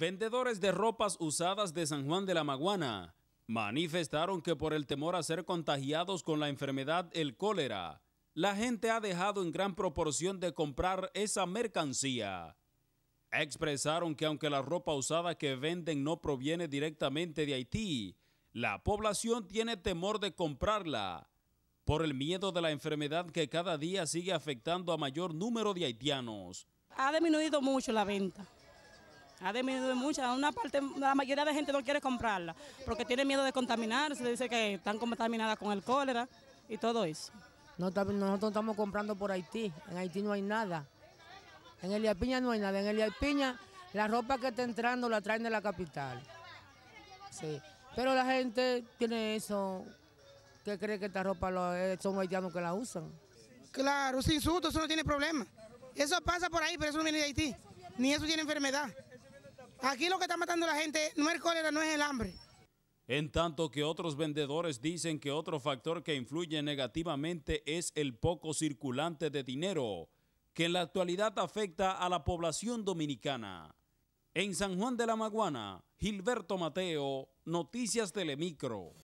Vendedores de ropas usadas de San Juan de la Maguana manifestaron que por el temor a ser contagiados con la enfermedad el cólera, la gente ha dejado en gran proporción de comprar esa mercancía. Expresaron que aunque la ropa usada que venden no proviene directamente de Haití, la población tiene temor de comprarla por el miedo de la enfermedad que cada día sigue afectando a mayor número de haitianos. Ha disminuido mucho la venta. Ha disminuido mucho. Una parte, la mayoría de gente no quiere comprarla porque tiene miedo de contaminarse. Dice que están contaminadas con el cólera y todo eso. nosotros estamos comprando por Haití. En Haití no hay nada. En Elia Piña no hay nada. En Elia Piña la ropa que está entrando la traen de la capital. Sí. Pero la gente tiene eso, que cree que esta ropa lo, son haitianos que la usan. Claro, sin susto, eso no tiene problema. Eso pasa por ahí, pero eso no viene de Haití. Ni eso tiene enfermedad. Aquí lo que está matando a la gente no es el cólera, no es el hambre. En tanto que otros vendedores dicen que otro factor que influye negativamente es el poco circulante de dinero, que en la actualidad afecta a la población dominicana. En San Juan de la Maguana, Gilberto Mateo, Noticias Telemicro.